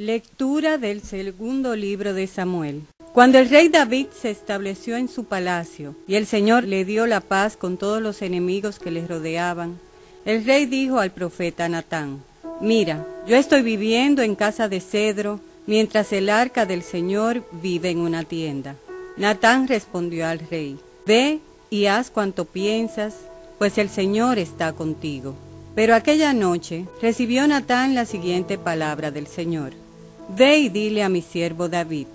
Lectura del segundo libro de Samuel. Cuando el rey David se estableció en su palacio y el Señor le dio la paz con todos los enemigos que le rodeaban, el rey dijo al profeta Natán, Mira, yo estoy viviendo en casa de cedro, mientras el arca del Señor vive en una tienda. Natán respondió al rey, Ve y haz cuanto piensas, pues el Señor está contigo. Pero aquella noche recibió Natán la siguiente palabra del Señor. Ve y dile a mi siervo David,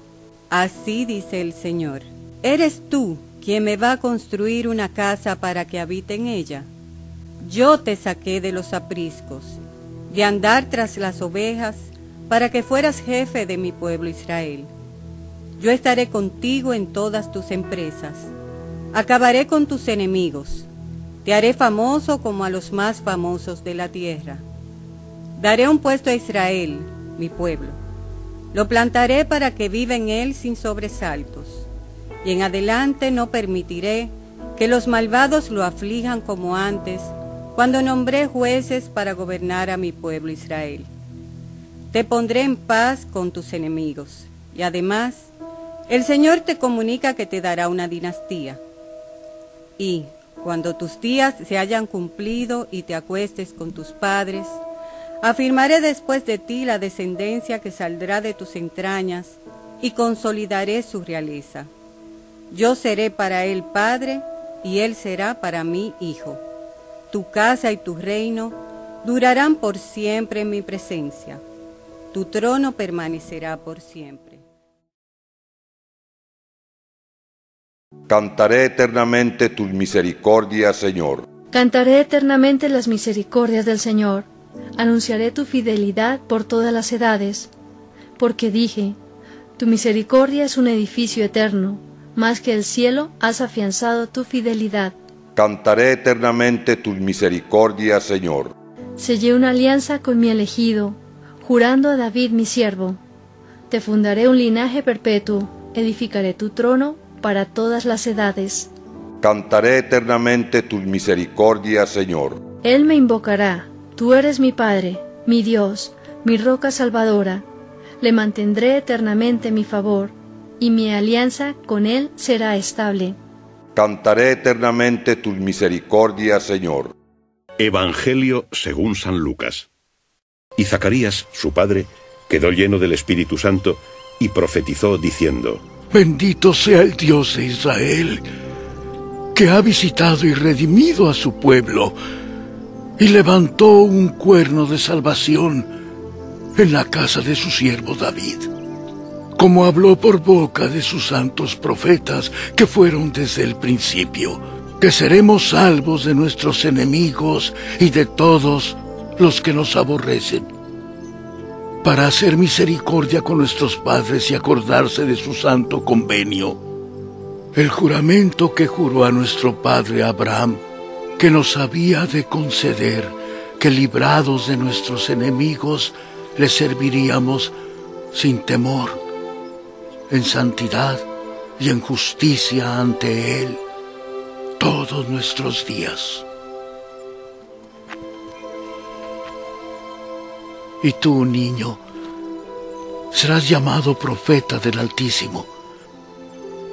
así dice el Señor, ¿eres tú quien me va a construir una casa para que habite en ella? Yo te saqué de los apriscos, de andar tras las ovejas, para que fueras jefe de mi pueblo Israel. Yo estaré contigo en todas tus empresas, acabaré con tus enemigos, te haré famoso como a los más famosos de la tierra. Daré un puesto a Israel, mi pueblo lo plantaré para que viva en él sin sobresaltos, y en adelante no permitiré que los malvados lo aflijan como antes, cuando nombré jueces para gobernar a mi pueblo Israel. Te pondré en paz con tus enemigos, y además el Señor te comunica que te dará una dinastía. Y cuando tus días se hayan cumplido y te acuestes con tus padres, Afirmaré después de ti la descendencia que saldrá de tus entrañas y consolidaré su realeza. Yo seré para él padre y él será para mí hijo. Tu casa y tu reino durarán por siempre en mi presencia. Tu trono permanecerá por siempre. Cantaré eternamente tus misericordias, Señor. Cantaré eternamente las misericordias del Señor anunciaré tu fidelidad por todas las edades, porque dije, tu misericordia es un edificio eterno, más que el cielo has afianzado tu fidelidad. Cantaré eternamente tus misericordias, Señor. Sellé una alianza con mi elegido, jurando a David mi siervo. Te fundaré un linaje perpetuo, edificaré tu trono para todas las edades. Cantaré eternamente tus misericordias, Señor. Él me invocará Tú eres mi Padre, mi Dios, mi roca salvadora. Le mantendré eternamente mi favor, y mi alianza con Él será estable. Cantaré eternamente tus misericordias, Señor. Evangelio según San Lucas. Y Zacarías, su padre, quedó lleno del Espíritu Santo y profetizó diciendo, Bendito sea el Dios de Israel, que ha visitado y redimido a su pueblo y levantó un cuerno de salvación en la casa de su siervo David, como habló por boca de sus santos profetas que fueron desde el principio, que seremos salvos de nuestros enemigos y de todos los que nos aborrecen, para hacer misericordia con nuestros padres y acordarse de su santo convenio, el juramento que juró a nuestro padre Abraham, que nos había de conceder que librados de nuestros enemigos le serviríamos sin temor, en santidad y en justicia ante Él todos nuestros días. Y tú, niño, serás llamado profeta del Altísimo,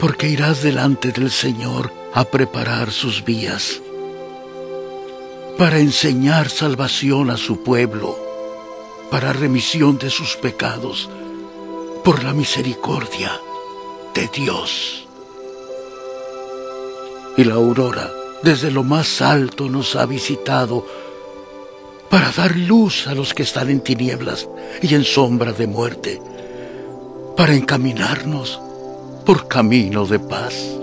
porque irás delante del Señor a preparar sus vías para enseñar salvación a su pueblo, para remisión de sus pecados, por la misericordia de Dios. Y la aurora desde lo más alto nos ha visitado para dar luz a los que están en tinieblas y en sombra de muerte, para encaminarnos por camino de paz.